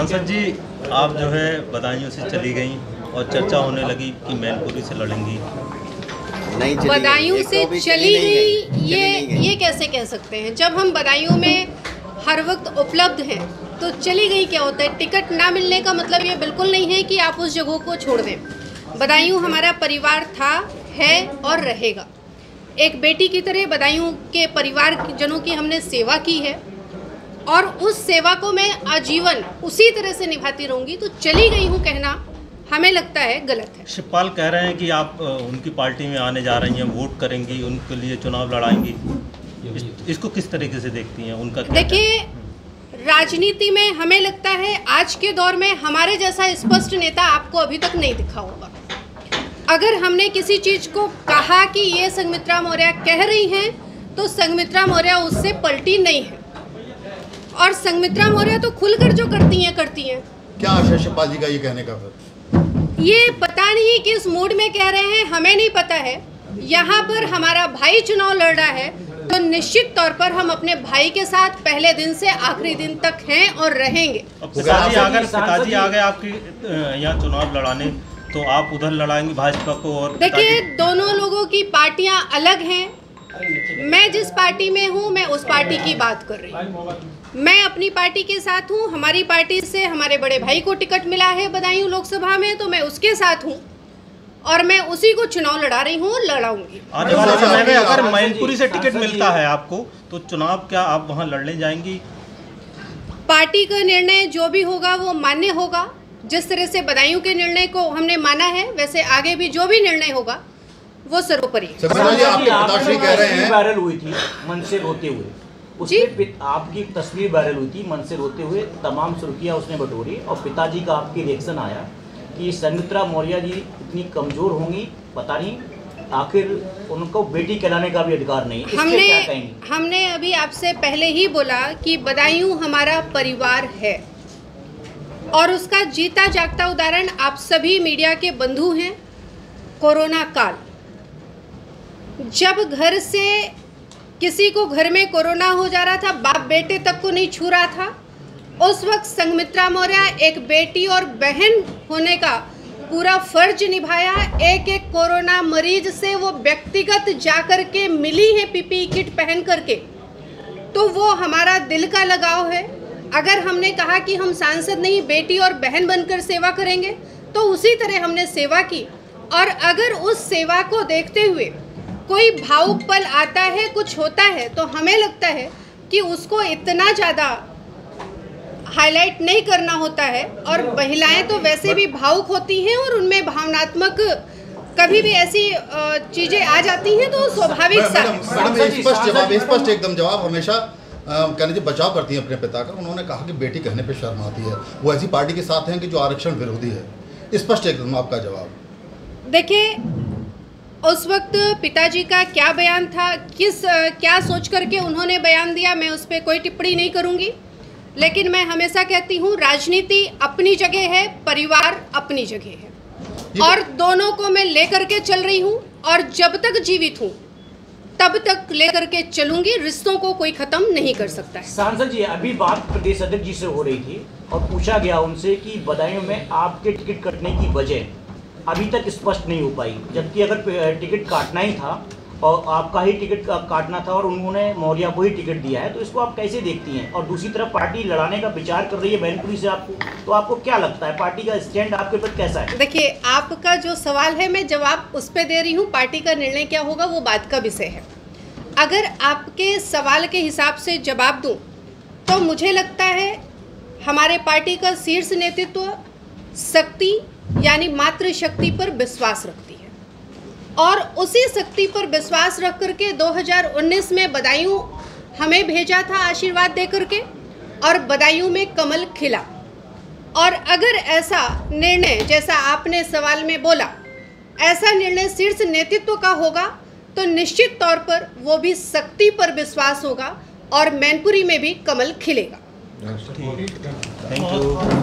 सांसद जी आप जो है बदायूं से चली गई और चर्चा होने लगी कि मैनपुरी से लड़ेंगी। नहीं चली बदायूं से चली गई ये ये कैसे कह सकते हैं? जब हम बदायूं में हर वक्त उपलब्ध हैं तो चली गई क्या होता है? टिकट ना मिलने का मतलब ये बिल्कुल नहीं है कि आप उस जगह को छोड़ दें। बदायूं हमारा परिवार था है और रहेगा। एक बेटी की तरह बदायूं के परिवार जनों की हमने सेवा की है। और उस सेवा को मैं आजीवन उसी तरह से निभाती रहूँगी। तो चली गई हूँ कहना हमें लगता है गलत है। शिवपाल कह रहे हैं कि आप उनकी पार्टी में आने जा रही हैं वोट करेंगी उनके लिए चुनाव लड़ाएँगी। इस, इसको किस तरीके से देखती हैं? उनका देखिए राजनीति में हमें लगता है आज के दौर में हमारे जैसा स्पष्ट नेता आपको अभी तक नहीं दिखा होगा। अगर हमने किसी चीज़ को कहा कि ये संगमित्रा मौर्य कह रही हैं तो संगमित्रा मौर्य उससे पलटी नहीं है। और संगमित्रा मौर्य तो खुलकर जो करती हैं करती हैं। क्या आशय शिवपाल जी का ये कहने का फिर? ये पता नहीं किस मूड में कह रहे हैं हमें नहीं पता है। यहाँ पर हमारा भाई चुनाव लड़ रहा है तो निश्चित तौर पर हम अपने भाई के साथ पहले दिन से आखिरी दिन तक हैं और रहेंगे। पिताजी अगर पिताजी आ गए आपके यहाँ चुनाव लड़ाने तो आप उधर लड़ाएँगे भाजपा को और देखिए दोनों लोगों की पार्टियाँ अलग हैं। मैं जिस पार्टी में हूँ मैं उस पार्टी की बात कर रही हूँ। मैं अपनी पार्टी के साथ हूँ हमारी पार्टी से हमारे बड़े भाई को टिकट मिला है बदायूं लोकसभा में तो मैं उसके साथ हूँ और मैं उसी को चुनाव लड़ा रही हूँ लड़ाऊँगी। आने वाले समय में अगर मैनपुरी से टिकट मिलता है आपको तो चुनाव क्या आप वहाँ लड़ने जाएँगी? पार्टी का निर्णय जो भी होगा वो मान्य होगा। जिस तरह से बदायूं के निर्णय को हमने माना है वैसे आगे भी जो भी निर्णय होगा वो सर्वोपरि सबिता जी आपके पिताश्री कह रहे वायरल हुई थी मन से रोते हुए। उसमें आपकी एक तस्वीर वायरल हुई थी मन से रोते हुए तमाम सुर्खियाँ उसने बटोरी। और पिताजी का आपकी रिएक्शन आया कि संगमित्रा मौर्य जी इतनी कमज़ोर होंगी पता नहीं आखिर उनको बेटी कहलाने का भी अधिकार नहीं। हमने क्या कहेंगे? हमने अभी आपसे पहले ही बोला कि बदायूं हमारा परिवार है। और उसका जीता जागता उदाहरण आप सभी मीडिया के बंधु हैं कोरोना काल। जब घर से किसी को घर में कोरोना हो जा रहा था, बाप बेटे तक को नहीं छू रहा था। उस वक्त संगमित्रा मौर्य एक बेटी और बहन होने का पूरा फ़र्ज़ निभाया। एक एक कोरोना मरीज़ से वो व्यक्तिगत जाकर के मिली है पीपी किट पहन करके। तो वो हमारा दिल का लगाव है। अगर हमने कहा कि हम सांसद नहीं, बेटी और बहन बनकर सेवा करेंगे तो उसी तरह हमने सेवा की। और अगर उस सेवा को देखते हुए कोई भावुक पल आता है कुछ होता है तो हमें लगता है कि उसको इतना ज़्यादा हाईलाइट नहीं करना होता है। और महिलाएँ तो वैसे भी भावुक होती हैं और उनमें भावनात्मक कभी भी ऐसी चीज़ें आ जाती हैं तो स्वाभाविक सा। स्पष्ट जवाब स्पष्ट एकदम जवाब हमेशा कहने जी बचाव करती हैं अपने पिता का। उन्होंने कहा कि बेटी कहने पे शर्म आती है। वो ऐसी पार्टी के साथ हैं कि जो आरक्षण विरोधी है। स्पष्ट एकदम आपका जवाब। देखिए उस वक्त पिताजी का क्या बयान था? किस क्या सोच करके उन्होंने बयान दिया? मैं उस पर कोई टिप्पणी नहीं करूँगी। लेकिन मैं हमेशा कहती हूँ राजनीति अपनी जगह है परिवार अपनी जगह है। और दोनों को मैं लेकर के चल रही हूँ और जब तक जीवित हूँ तब तक लेकर के चलूँगी रिश्तों को कोई खत्म नहीं कर सकता है। सांसद जी अभी बात प्रदेश अध्यक्ष जी से हो रही थी और पूछा गया उनसे कि बदायूं में आपके टिकट कटने की वजह। अभी तक स्पष्ट नहीं हो पाई। जबकि अगर टिकट काटना ही था, और आपका ही टिकट का, काटना था और उन्होंने मौर्य को ही टिकट दिया है तो इसको आप कैसे देखती हैं? और दूसरी तरफ़ पार्टी लड़ाने का विचार कर रही है मैनपुरी से आपको तो आपको क्या लगता है? पार्टी का स्टैंड आपके ऊपर कैसा है? देखिए, आपका जो सवाल है, मैं जवाब उस पर दे रही हूँ, पार्टी का निर्णय क्या होगा, वो बात का विषय है। अगर आपके सवाल के हिसाब से जवाब दूँ तो मुझे लगता है हमारे पार्टी का शीर्ष नेतृत्व शक्ति यानी मातृशक्ति पर विश्वास रखती है। और उसी शक्ति पर विश्वास रख करके 2019 में बदायूं हमें भेजा था आशीर्वाद दे करके और बदायूं में कमल खिला। और अगर ऐसा निर्णय जैसा आपने सवाल में बोला ऐसा निर्णय शीर्ष नेतृत्व का होगा तो निश्चित तौर पर वो भी शक्ति पर विश्वास होगा और मैनपुरी में भी कमल खिलेगा। Thank you